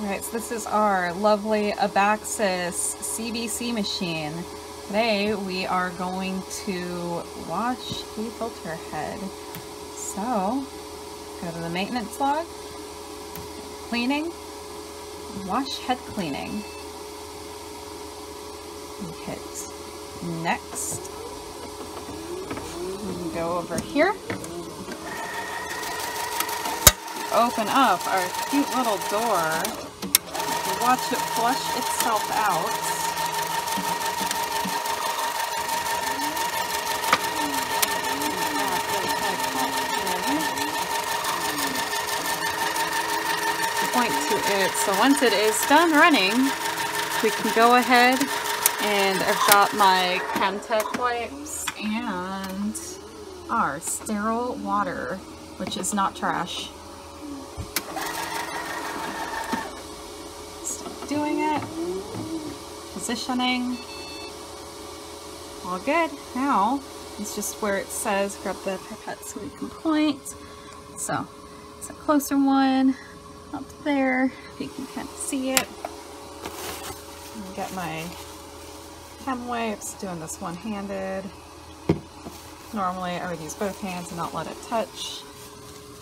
Alright, so this is our lovely Abaxis CBC machine. Today we are going to wash the filter head. So, go to the maintenance log, cleaning, wash head cleaning. We hit next. We go over here. Open up our cute little door watch it flush itself out. Point to it. So once it is done running, we can go ahead and I've got my Kimtech wipes and our sterile water, which is not trash. Doing it. Positioning. All good. Now, it's just where it says grab the pipette so we can point. So, it's a closer one up there, if you can kind of see it. Get my hem wipes, doing this one-handed. Normally I would use both hands and not let it touch.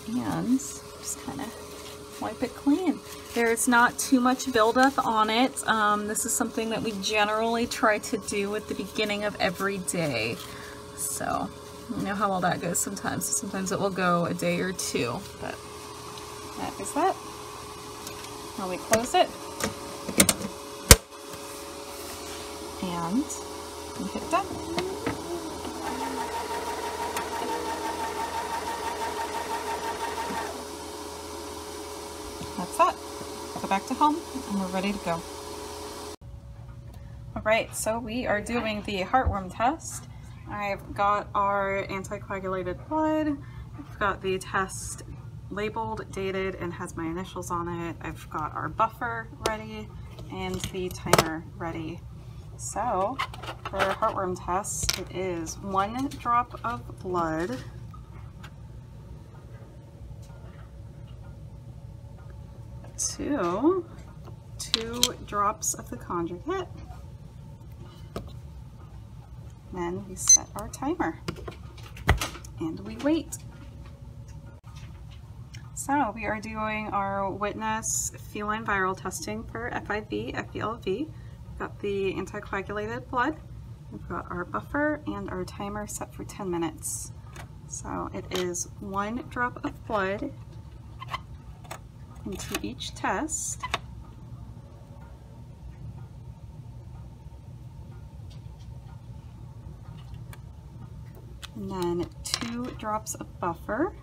And just kind of wipe it clean. There's not too much buildup on it. Um, this is something that we generally try to do at the beginning of every day. So, you know how all that goes sometimes. Sometimes it will go a day or two, but that is that. Now we close it. And we hit done. that's that. Back to home and we're ready to go. All right, so we are doing the heartworm test. I've got our anticoagulated blood. I've got the test labeled, dated, and has my initials on it. I've got our buffer ready and the timer ready. So for our heartworm test, it is one drop of blood to two drops of the conjugate. Then we set our timer and we wait. So we are doing our Witness feline viral testing for FIV, FELV. We've got the anticoagulated blood. We've got our buffer and our timer set for 10 minutes. So it is one drop of blood into each test. And then two drops of buffer.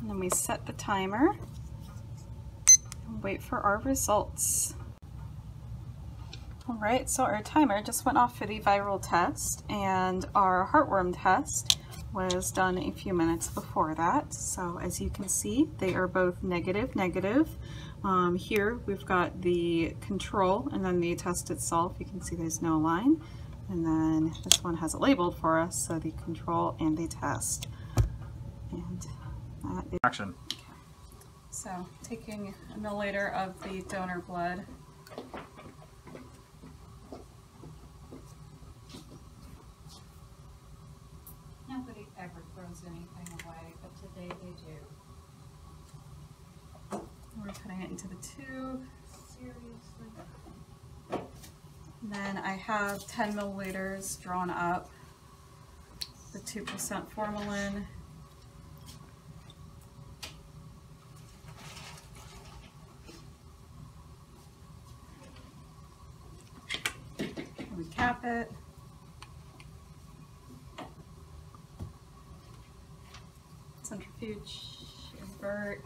And then we set the timer and wait for our results. All right, so our timer just went off for the viral test and our heartworm test was done a few minutes before that. So as you can see, they are both negative, negative. Um, here we've got the control and then the test itself. You can see there's no line. And then this one has it labeled for us, so the control and the test. And that is action. So taking a milliliter of the donor blood ever throws anything away, but today they do. It into the tube. Seriously. Then I have 10 milliliters drawn up, the 2% formalin. We cap it. centrifuge, invert.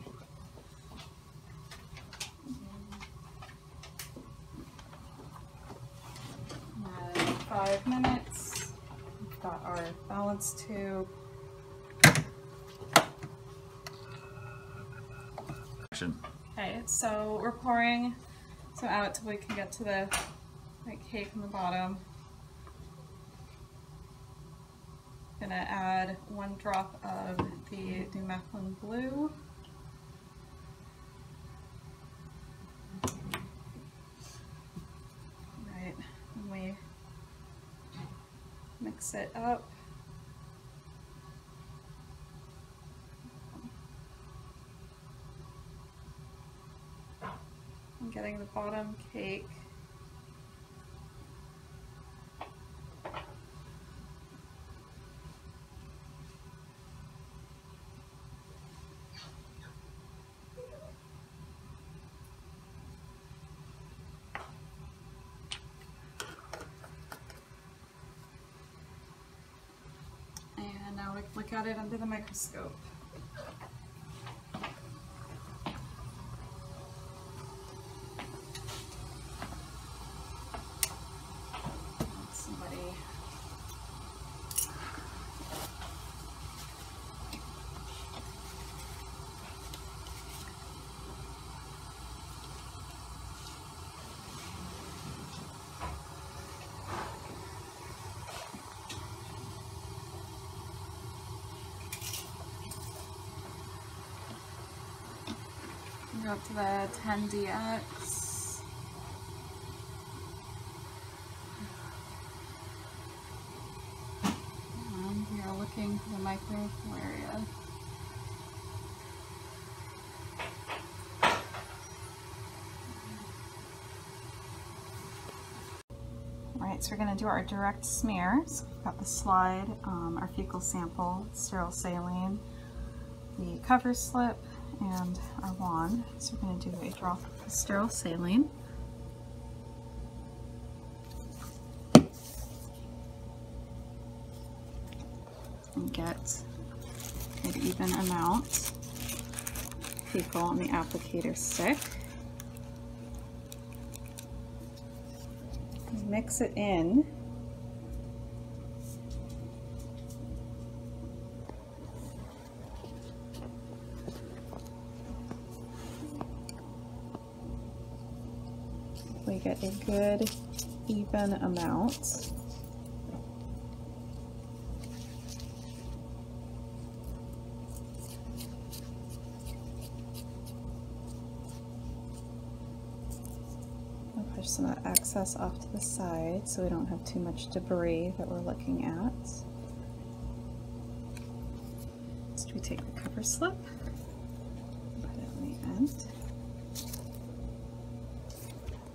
And five minutes. We've got our balance tube. Okay, so we're pouring some out till we can get to the like cake on the bottom. Gonna add one drop of the New Methylene Blue. Right, and we mix it up. I'm getting the bottom cake look at it under the microscope. Go up to the 10DX. And we are looking for the microfilariae. Alright, so we're going to do our direct smear. So we've got the slide, um, our fecal sample, sterile saline, the cover slip, and our wand. So we're going to do a drop of sterile saline. And get an even amount people on the applicator stick. Mix it in we get a good even amount. I'll push some of that excess off to the side so we don't have too much debris that we're looking at. Next we take the cover slip, put it on the end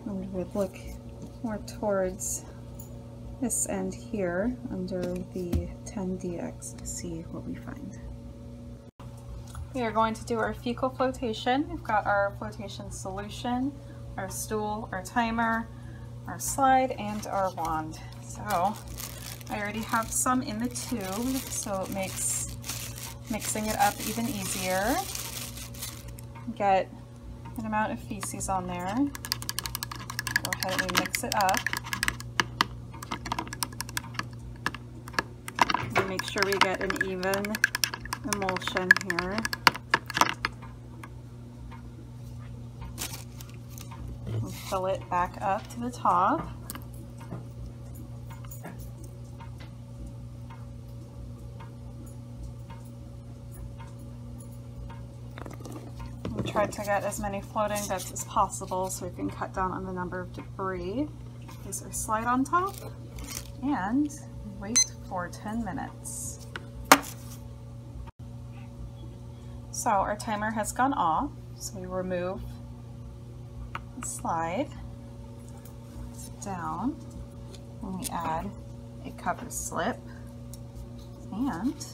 and would look more towards this end here under the 10DX to see what we find. We are going to do our fecal flotation. We've got our flotation solution, our stool, our timer, our slide, and our wand. So I already have some in the tube, so it makes mixing it up even easier. Get an amount of feces on there we mix it up. And make sure we get an even emulsion here. We'll fill it back up to the top. Try to get as many floating bits as possible so we can cut down on the number of debris. Place our slide on top and wait for 10 minutes. So our timer has gone off, so we remove the slide down and we add a cover slip and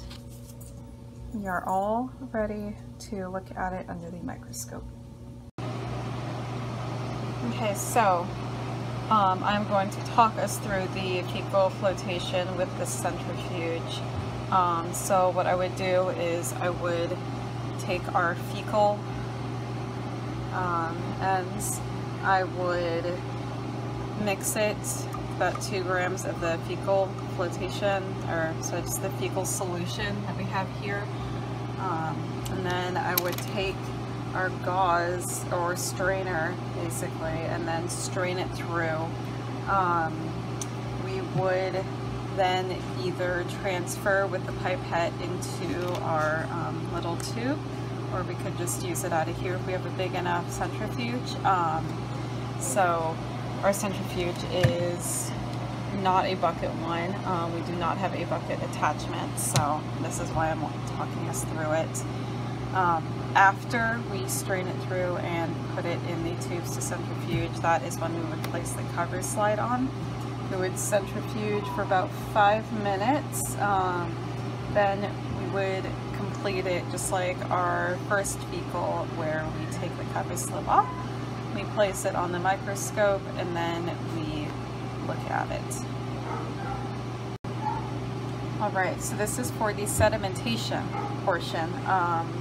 we are all ready to look at it under the microscope. Okay, so um, I'm going to talk us through the fecal flotation with the centrifuge. Um, so what I would do is I would take our fecal um, ends, I would mix it, about two grams of the fecal flotation, or so it's the fecal solution that we have here. Um, and then I would take our gauze or strainer basically and then strain it through. Um, we would then either transfer with the pipette into our um, little tube or we could just use it out of here if we have a big enough centrifuge. Um, so our centrifuge is not a bucket one. Um, we do not have a bucket attachment, so this is why I'm talking us through it. Um, after we strain it through and put it in the tubes to centrifuge, that is when we would place the cover slide on. We would centrifuge for about five minutes. Um, then we would complete it just like our first fecal where we take the cover slip off, we place it on the microscope, and then we look at it. Alright, so this is for the sedimentation portion. Um,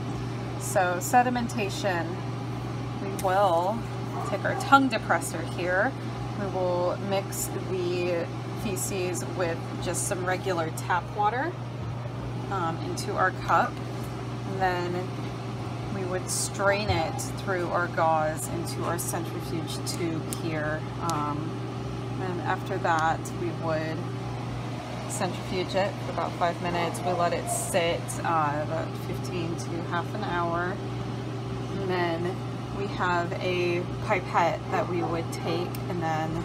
so sedimentation, we will take our tongue depressor here. We will mix the feces with just some regular tap water um, into our cup. And then we would strain it through our gauze into our centrifuge tube here. Um, and after that, we would centrifuge it for about five minutes. We let it sit uh, about 15 to half an hour. And then we have a pipette that we would take and then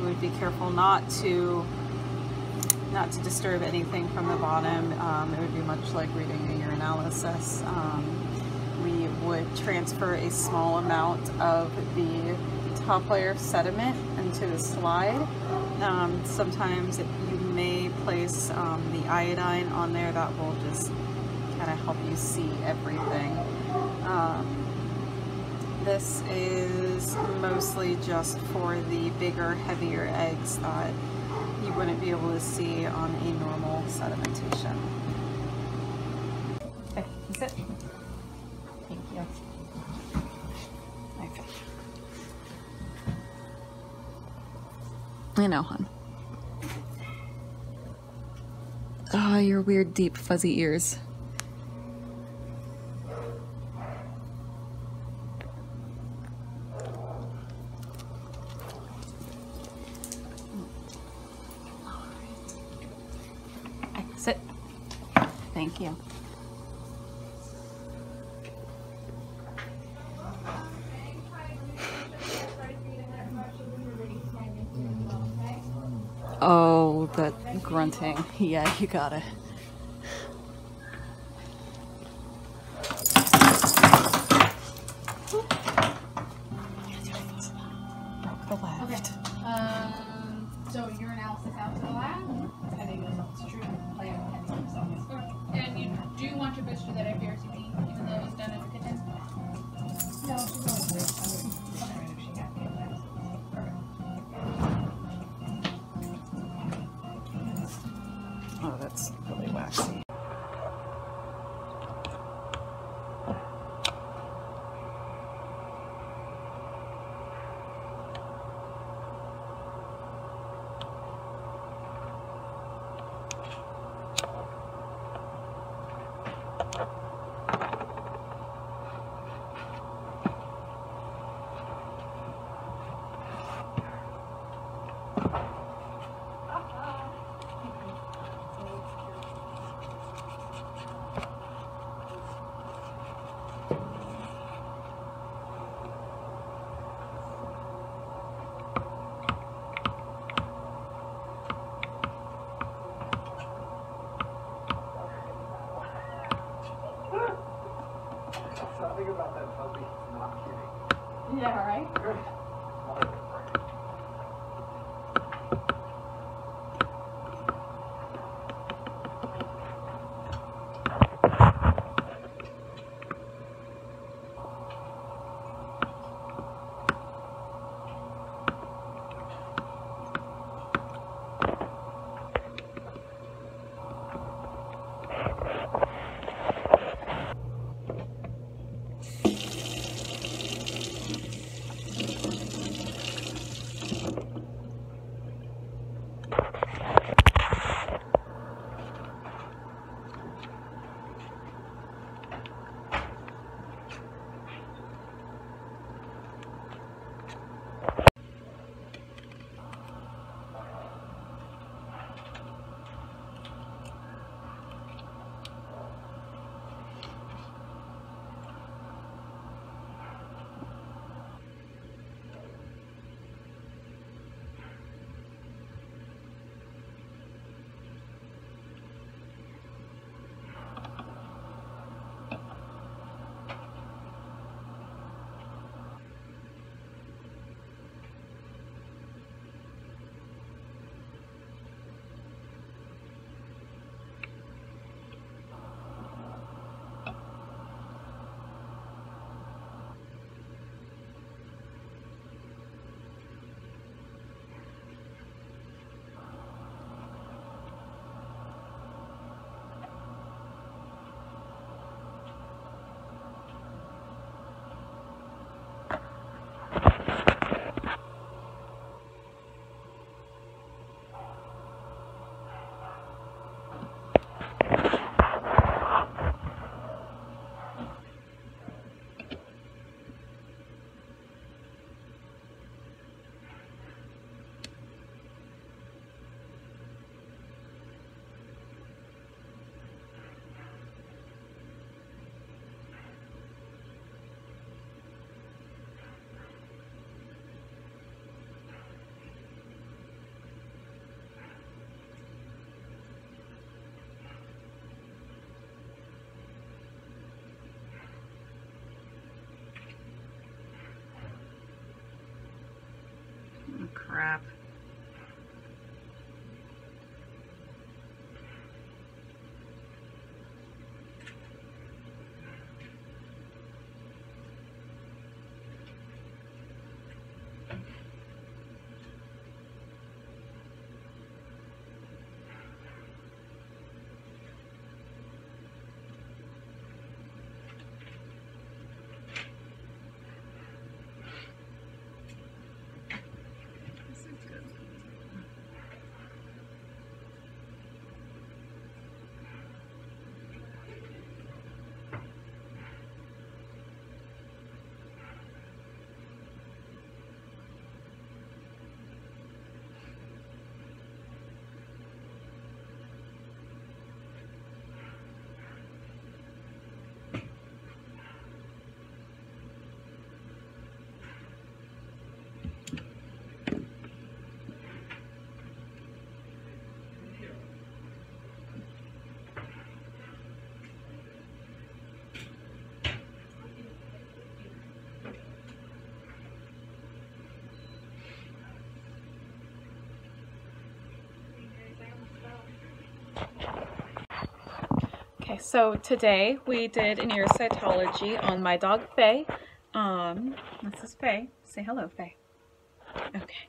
we would be careful not to not to disturb anything from the bottom. Um, it would be much like reading a urinalysis. Um, we would transfer a small amount of the top layer of sediment into the slide. Um, sometimes you may place um, the iodine on there that will just kind of help you see everything. Um, this is mostly just for the bigger, heavier eggs that you wouldn't be able to see on a normal sedimentation. Okay, that's it. Thank you. Okay. I know, hon. Ah, oh, your weird, deep, fuzzy ears. Sit. Thank you. Oh, that grunting. Yeah, you got it. Broke the left. Um, so your analysis out to the lab, pending the results. True plan pending results. And you do want your booster that FVRCP, even though it was done in the kitchen? No, she's only So today we did an ear cytology on my dog Faye. Um, this is Faye. Say hello, Faye. Okay.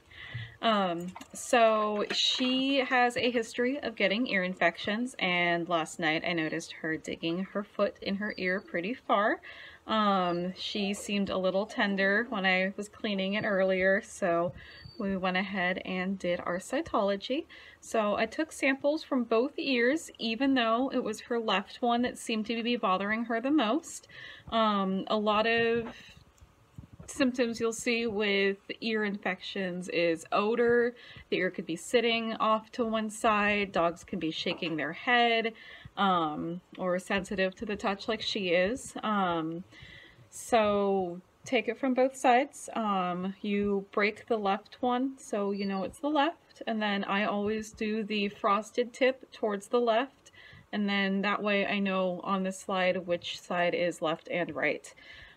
Um, so she has a history of getting ear infections, and last night I noticed her digging her foot in her ear pretty far. Um, she seemed a little tender when I was cleaning it earlier, so we went ahead and did our cytology. So I took samples from both ears, even though it was her left one that seemed to be bothering her the most. Um, a lot of symptoms you'll see with ear infections is odor. The ear could be sitting off to one side. Dogs can be shaking their head um, or sensitive to the touch like she is. Um, so take it from both sides. Um, you break the left one so you know it's the left and then I always do the frosted tip towards the left and then that way I know on the slide which side is left and right.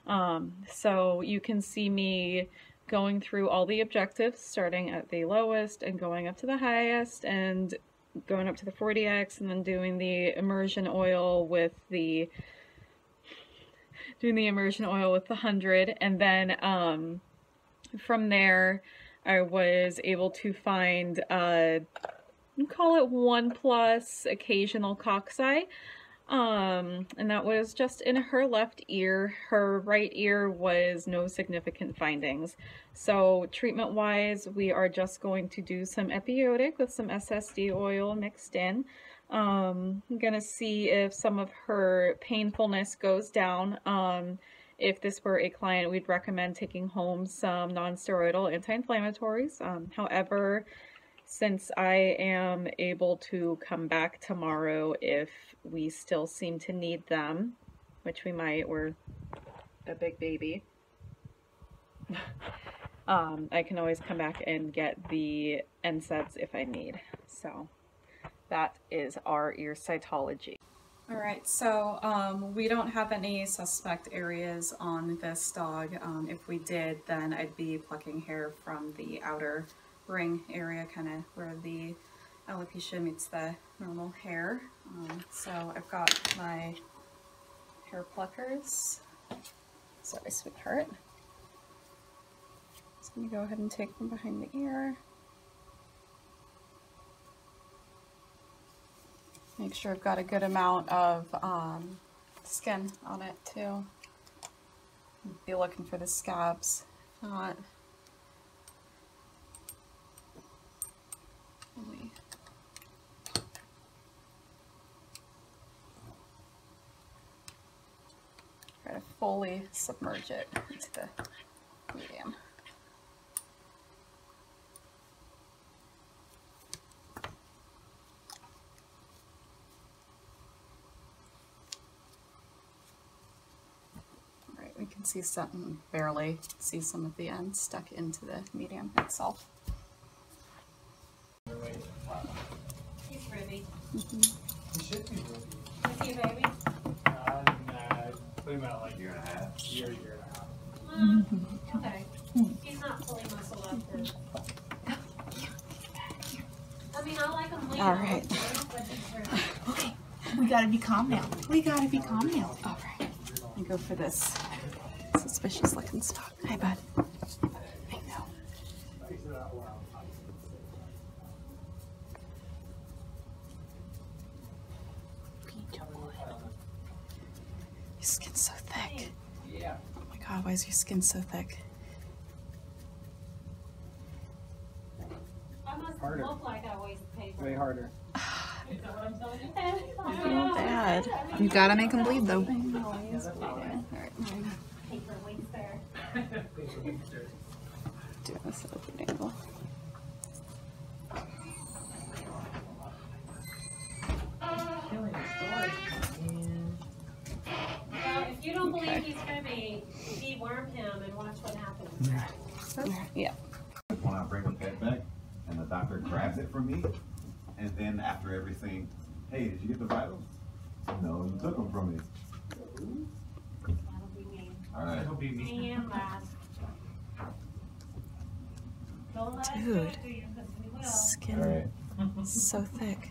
Um, so you can see me going through all the objectives starting at the lowest and going up to the highest and going up to the 40x and then doing the immersion oil with the doing the immersion oil with the 100 and then um, from there I was able to find uh, call it one plus occasional cocci um, and that was just in her left ear. Her right ear was no significant findings. So treatment wise, we are just going to do some Epi-Otic with some SSD oil mixed in. Um, I'm going to see if some of her painfulness goes down. Um, if this were a client, we'd recommend taking home some non-steroidal anti-inflammatories. Um, however, since I am able to come back tomorrow if we still seem to need them, which we might, we're a big baby. um, I can always come back and get the NSAIDs if I need. So that is our ear cytology. All right, so um, we don't have any suspect areas on this dog. Um, if we did, then I'd be plucking hair from the outer ring area, kind of where the alopecia meets the normal hair. Um, so I've got my hair pluckers. Sorry, sweetheart. Just gonna go ahead and take them behind the ear. Make sure I've got a good amount of um, skin on it too. Be looking for the scabs. Not, try to fully submerge it into the medium. Right, we can see some, barely see some of the ends stuck into the medium itself. He's ready. He should be ready. Is he a baby? Uh, nah, put him out like Year and a half. year, year and a half. Um, okay. He's not fully muscled up I mean, I like him for All right. Okay, we gotta be calm now. We gotta be calm now. All right. Let me go for this suspicious looking spot. Hi, bud. I know. Your skin's so thick. Yeah. Oh my god, why is your skin so thick? I must Harder. look like I waste paper. Way harder. Is I'm you? I feel bad. You gotta make them bleed though. Do this at a good angle. Well, if you don't believe he's gonna be, deworm him and watch what happens. Yeah. when I bring a pet back and the doctor grabs it from me, and then after everything, hey, did you get the vitals? No, you took them from me. That'll be me. All right. That'll be me. Me and last. Don't let Dude. it to you, we will. Skin right. so thick.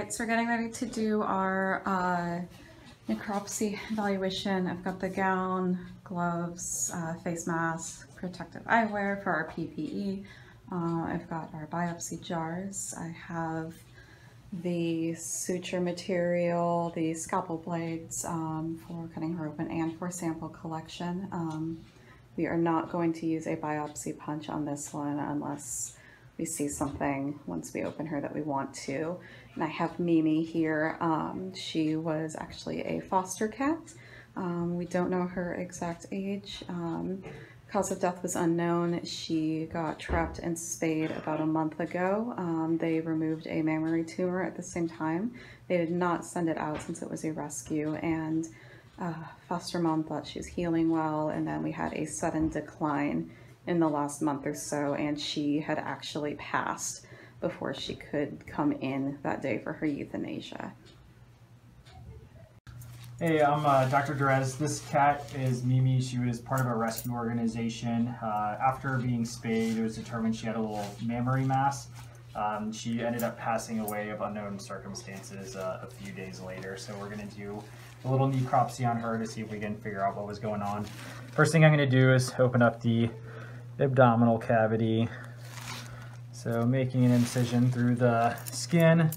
Right, so we're getting ready to do our uh, necropsy evaluation. I've got the gown, gloves, uh, face mask, protective eyewear for our PPE. Uh, I've got our biopsy jars. I have the suture material, the scalpel blades um, for cutting her open and for sample collection. Um, we are not going to use a biopsy punch on this one unless we see something once we open her that we want to. And I have Mimi here. Um, she was actually a foster cat. Um, we don't know her exact age. Um, cause of death was unknown. She got trapped and spayed about a month ago. Um, they removed a mammary tumor at the same time. They did not send it out since it was a rescue and uh, foster mom thought she was healing well and then we had a sudden decline in the last month or so and she had actually passed before she could come in that day for her euthanasia. Hey, I'm uh, Dr. Derez. This cat is Mimi. She was part of a rescue organization. Uh, after being spayed, it was determined she had a little mammary mass. Um, she ended up passing away of unknown circumstances uh, a few days later. So we're going to do a little necropsy on her to see if we can figure out what was going on. First thing I'm going to do is open up the abdominal cavity. So making an incision through the skin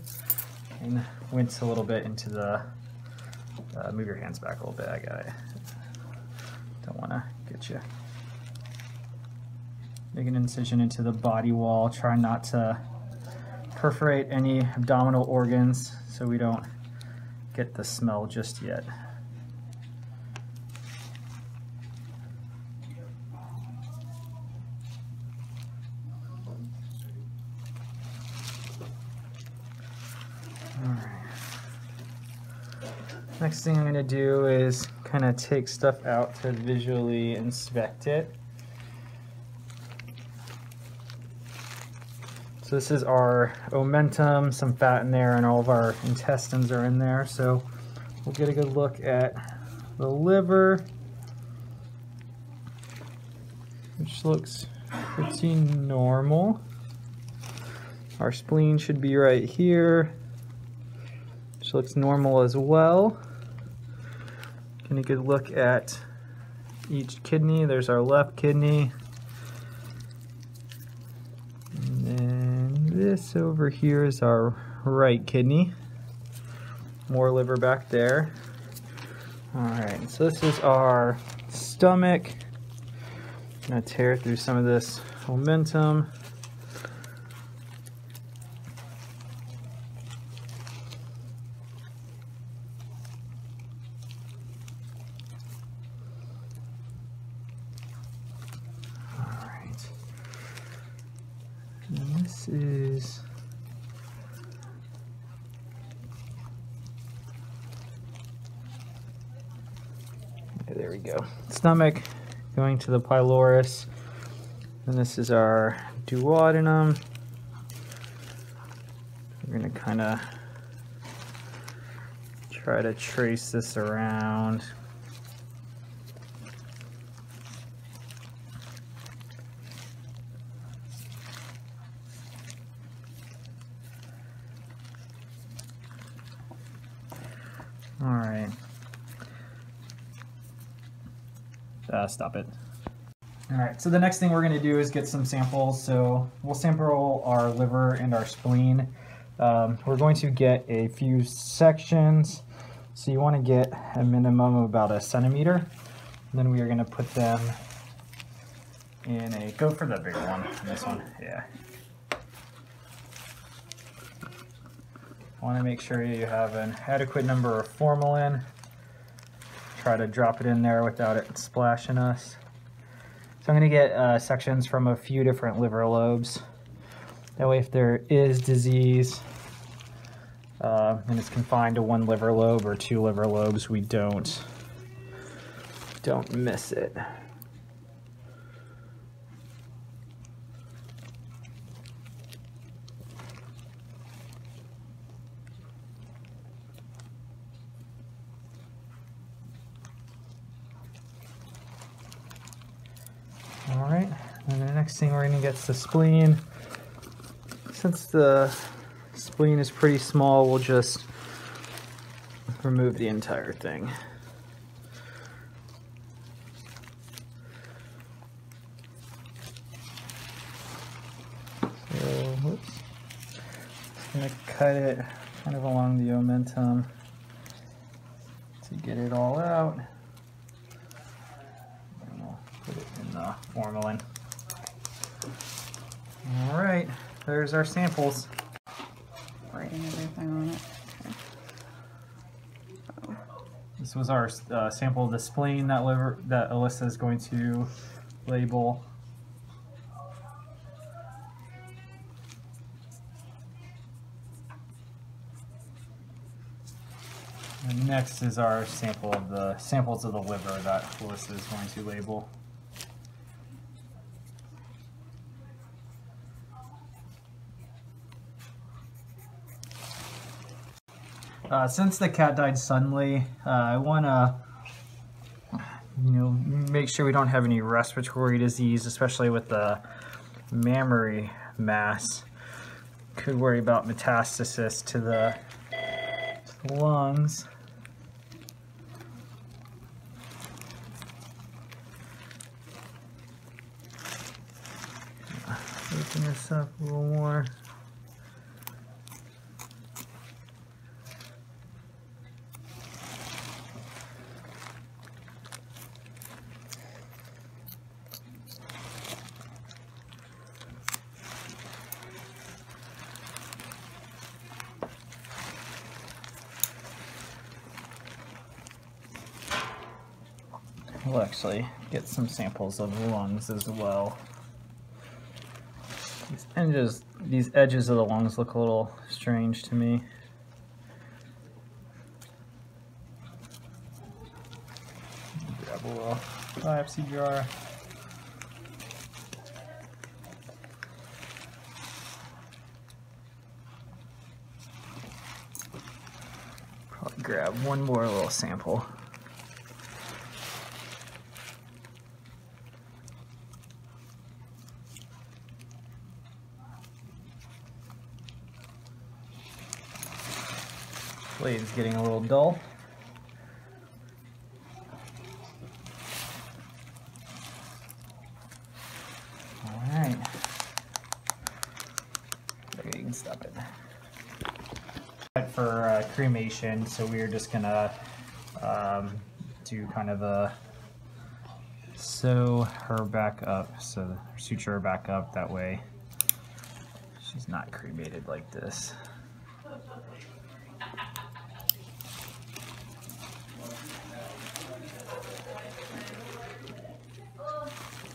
and wince a little bit into the, uh, move your hands back a little bit, I got it. Don't want to get you. Make an incision into the body wall, try not to perforate any abdominal organs so we don't get the smell just yet. Next thing I'm going to do is kind of take stuff out to visually inspect it. So this is our omentum, some fat in there, and all of our intestines are in there. So we'll get a good look at the liver, which looks pretty normal. Our spleen should be right here, which looks normal as well. Getting a good look at each kidney. There's our left kidney. And then this over here is our right kidney. More liver back there. Alright, so this is our stomach. I'm to tear through some of this omentum. Alright. And this is Okay, there we go. Stomach going to the pylorus. And this is our duodenum. We're going to kind of try to trace this around. All right. Uh, stop it. All right, so the next thing we're gonna do is get some samples. So we'll sample our liver and our spleen. Um, we're going to get a few sections. So you wanna get a minimum of about a centimeter. Then we are gonna put them in a, go for the bigger one, this one, yeah. Want to make sure you have an adequate number of formalin. Try to drop it in there without it splashing us. So I'm going to get uh, sections from a few different liver lobes. That way if there is disease uh, and it's confined to one liver lobe or two liver lobes, we don't, don't miss it. All right, and the next thing we're gonna get is the spleen. Since the spleen is pretty small, we'll just remove the entire thing. So, whoops. Just gonna cut it kind of along the omentum to get it all out. And we'll put it in the formalin. All right, there's our samples. Writing everything on it. Okay. This was our uh, sample of the spleen that liver that Alyssa is going to label. And next is our sample of the samples of the liver that Alyssa is going to label. Uh, since the cat died suddenly, uh, I want to, you know, make sure we don't have any respiratory disease, especially with the mammary mass. Could worry about metastasis to the, to the lungs. Open this up a little more. We'll actually get some samples of the lungs as well. These edges, these edges of the lungs look a little strange to me. Grab a little biopsy jar. Probably grab one more little sample. Blade's getting a little dull. Alright. Can stop it. For uh, cremation, so we are just gonna um, do kind of a sew her back up, so suture her back up that way. She's not cremated like this.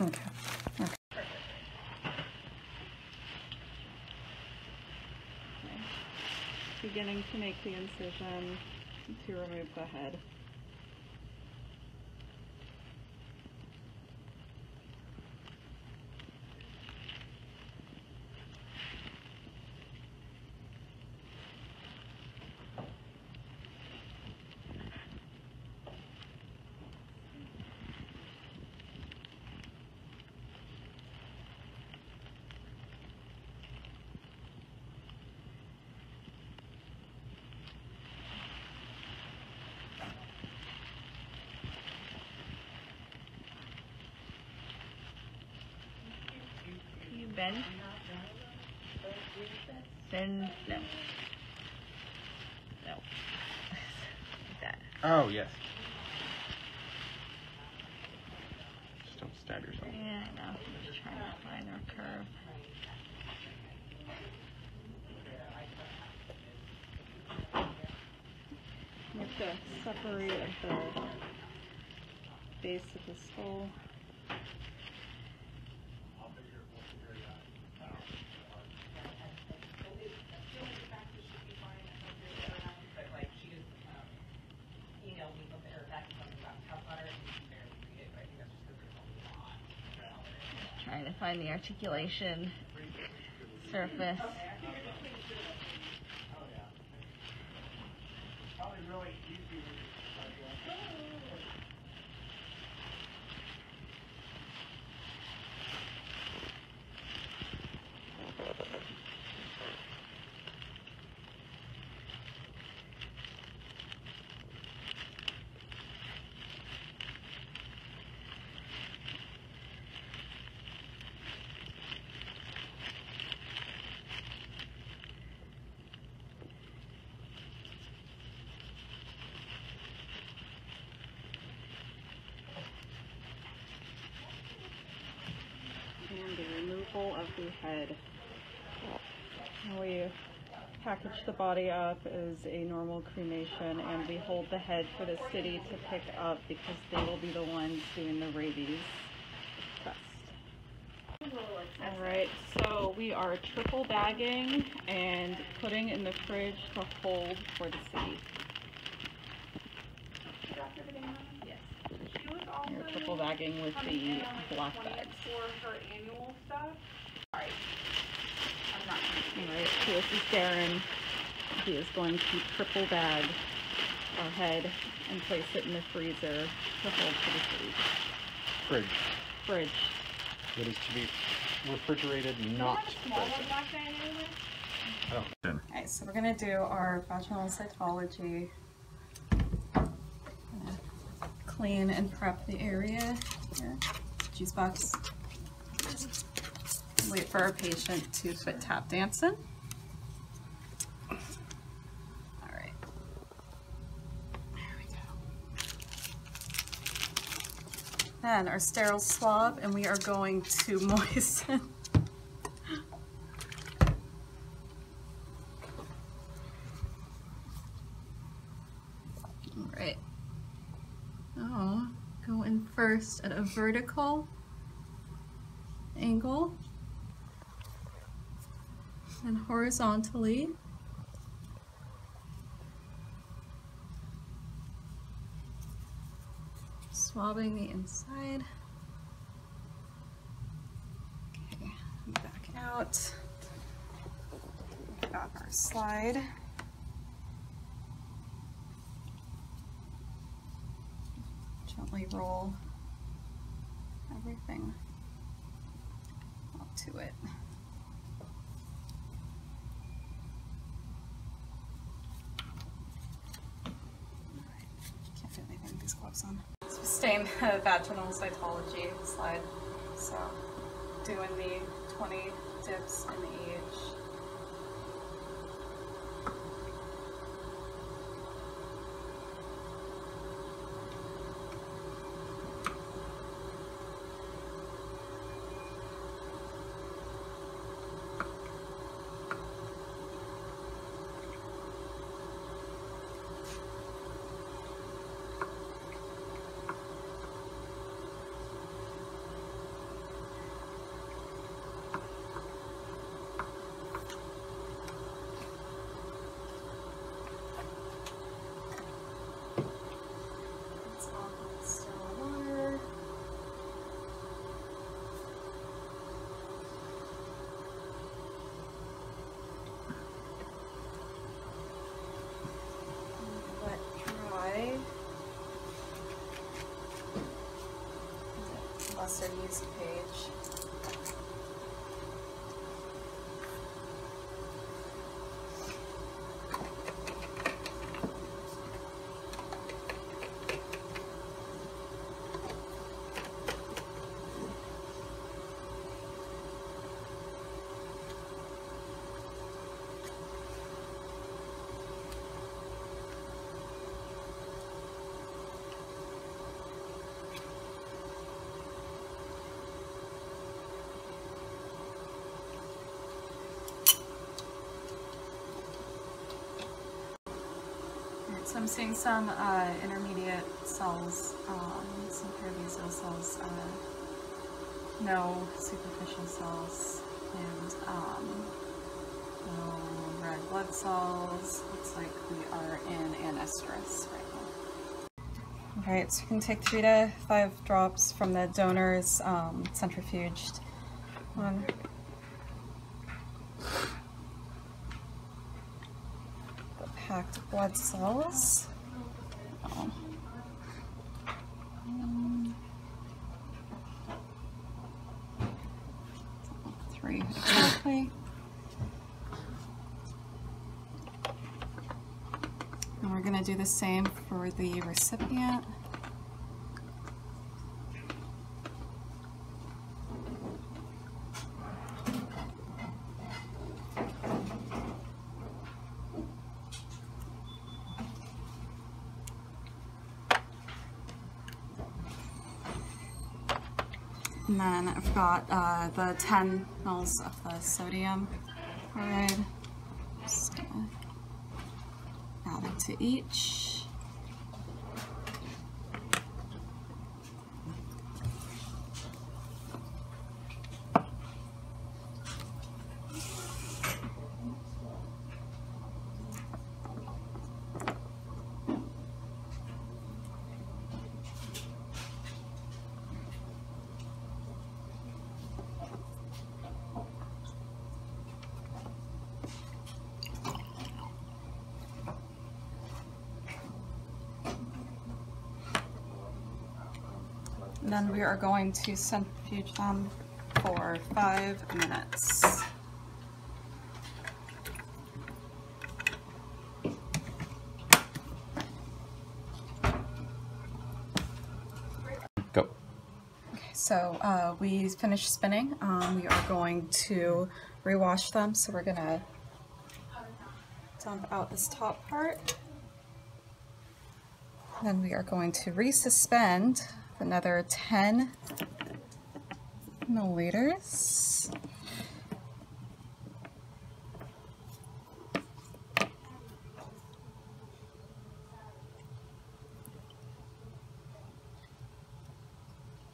Okay. okay. The incision to remove the head. You bend. Bend. No. No. like that. Oh, yes. Just don't stab yourself. Yeah, I know. I'm just trying to find our curve. You have to separate at the base of the skull. Trying to find the articulation surface. and removal of the head. How we package the body up as a normal cremation, and we hold the head for the city to pick up because they will be the ones doing the rabies test. Alright, so we are triple bagging and putting in the fridge to hold for the city. Yes. You're triple bagging with the black bags. For her annual stuff. Alright, so this is Darren he is going to triple bag our head and place it in the freezer to hold for the food. Fridge. Fridge. It is to be refrigerated, not frozen. Alright, so we're gonna do our vaginal cytology. Clean and prep the area here. Juice box. Wait for our patient to quit tap dancing. Alright. There we go. Then our sterile swab, and we are going to moisten. Alright. Oh, go in first at a vertical angle and horizontally. Swabbing the inside. Okay, back out. Got our slide. Gently roll everything up to it. Alright, Can't fit anything with these gloves on. The vaginal cytology slide. So doing the 20 dips in the each. It's all in still water. Let dry. Mustard page. So I'm seeing some uh, intermediate cells, um, some parabasal cells, uh, no superficial cells, and um, no red blood cells. Looks like we are in anestrus right now. Alright, so you can take three to five drops from the donor's um, centrifuged one. the packed blood cells. Oh. Um, Three exactly. And we're gonna do the same for the recipient. And then I've got uh, the 10 mils of the sodium chloride. Just gonna add it to each. We are going to centrifuge them for five minutes. Go. So uh, we finished spinning. Um, we are going to rewash them. So we're gonna dump out this top part. Then we are going to resuspend another 10 milliliters.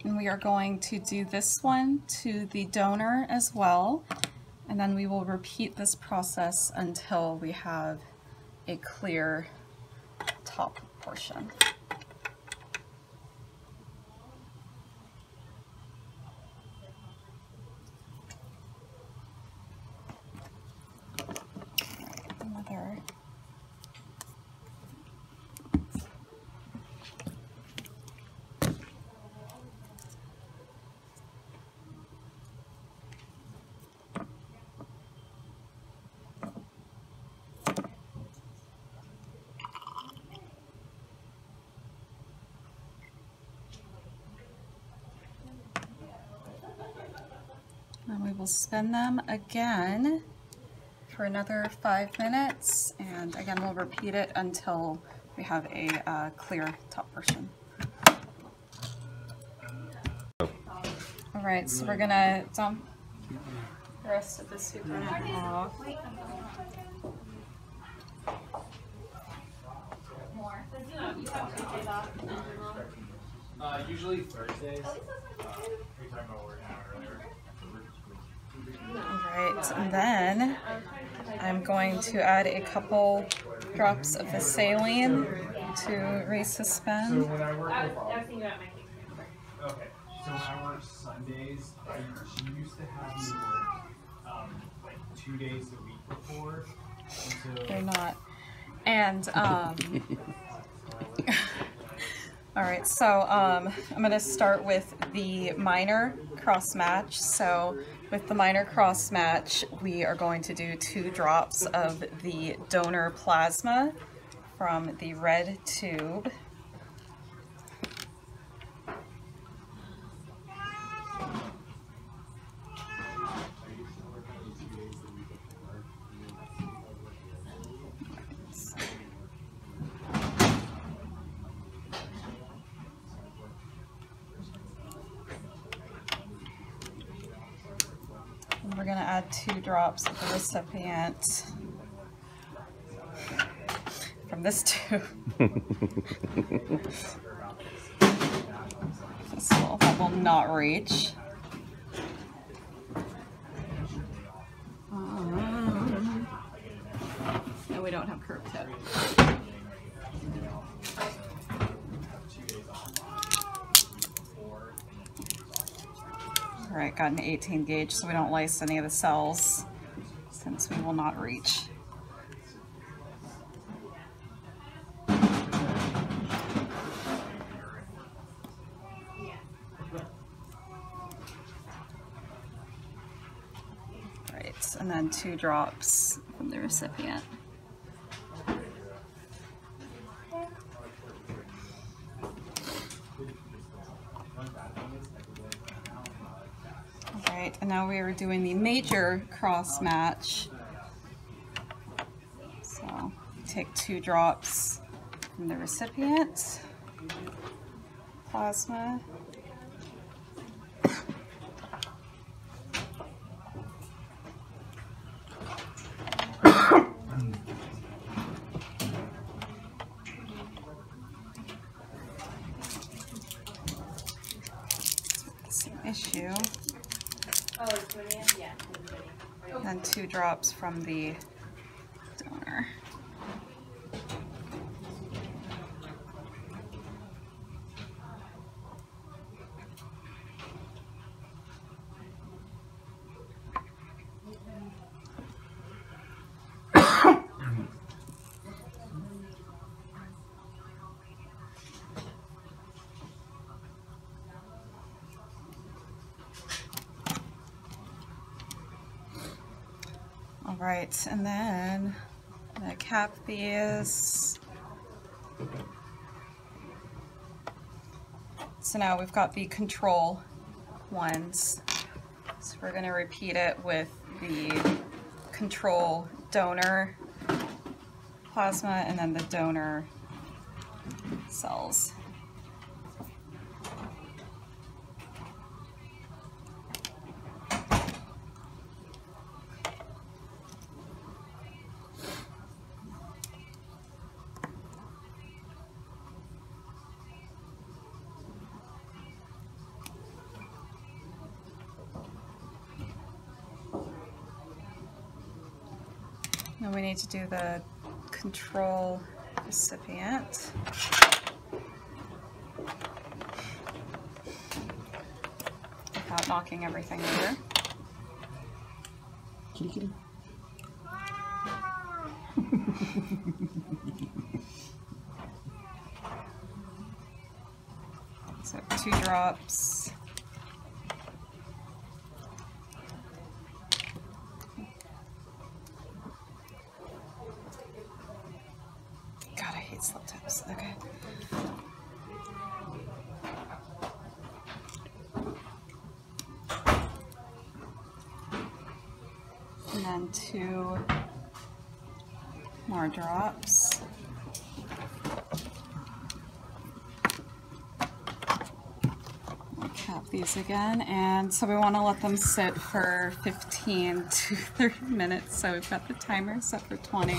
And we are going to do this one to the donor as well. And then we will repeat this process until we have a clear top portion. Another And we will spin them again for another five minutes. And again, we'll repeat it until we have a uh, clear top portion. All right, so we're gonna dump the rest of the supernatant off. Uh, usually Thursdays. Uh, we talking about working out earlier. All right, and then I'm going to add a couple drops of the saline to resuspend. Okay. So when I work Sundays, I, she used to have me work um, like two days a week before. They're not. And um, all right, so um, I'm going to start with the minor cross match. So with the minor cross match, we are going to do two drops of the donor plasma from the red tube. And we're going to add two drops of the recipient from this tube. this will, not reach. Um, no, we don't have curb tip. Got an 18 gauge so we don't lace any of the cells since we will not reach. Right, and then two drops from the recipient. All right, and now we are doing the major cross match. So take two drops from the recipient, plasma. Same issue. And then two drops from the right, and then I'm gonna cap these. So now we've got the control ones. So we're gonna repeat it with the control donor plasma and then the donor cells. Now we need to do the control recipient. Without knocking everything over. Kitty kitty. So two drops. God, I hate slip tips. Okay. And then two more drops. cap these again and so we want to let them sit for 15 to 30 minutes so we've got the timer set for 20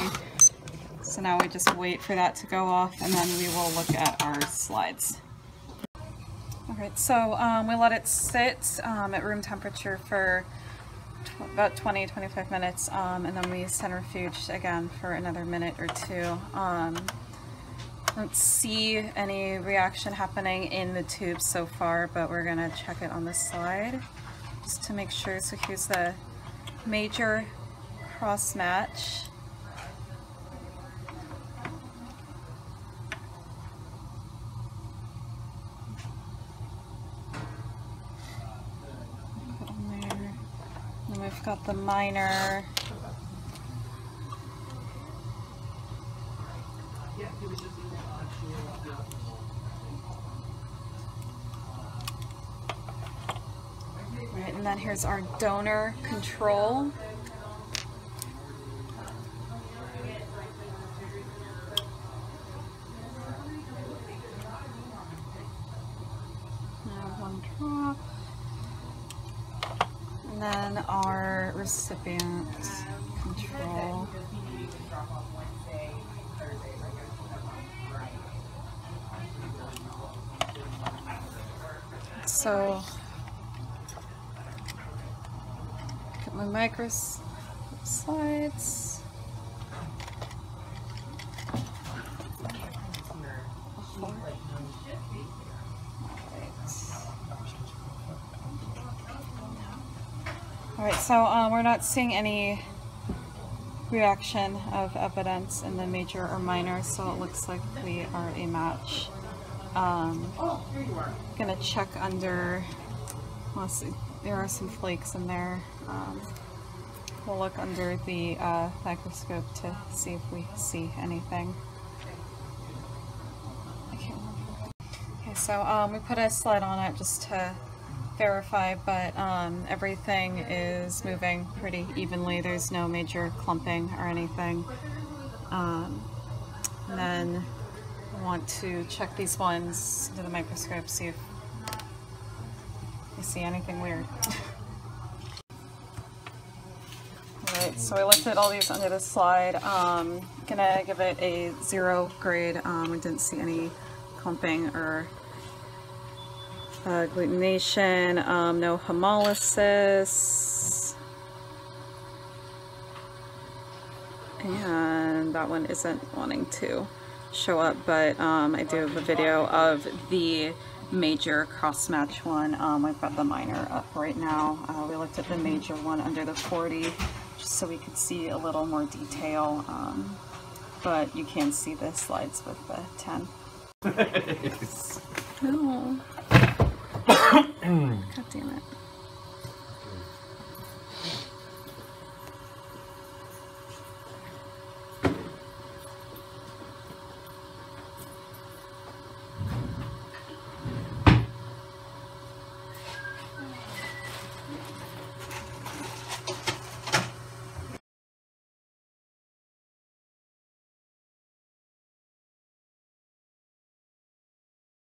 so now we just wait for that to go off and then we will look at our slides. Alright so um, we let it sit um, at room temperature for about 20-25 minutes um, and then we centrifuge again for another minute or two um, don't see any reaction happening in the tube so far, but we're gonna check it on the slide just to make sure. So here's the major cross match. We've got the minor. Right, and then here's our donor control. One drop. And then our recipient control. So my micros slides. Alright, so um, we're not seeing any reaction of evidence in the major or minor, so it looks like we are a match. Um, gonna check under, see, there are some flakes in there. Um, we'll look under the uh, microscope to see if we see anything. Okay, so um, we put a slide on it just to verify, but um, everything is moving pretty evenly. There's no major clumping or anything. Um, and then I want to check these ones under the microscope, see if you see anything weird. Alright, so I lifted all these under the slide. Um, gonna give it a zero grade. Um, we didn't see any clumping or uh, glutination, um, no hemolysis. And that one isn't wanting to show up, but um, I do have a video of the major cross-match one. Um, I've got the minor up right now. Uh, we looked at the major one under the 40 just so we could see a little more detail, um, but you can see the slides with the 10. No. God damn it.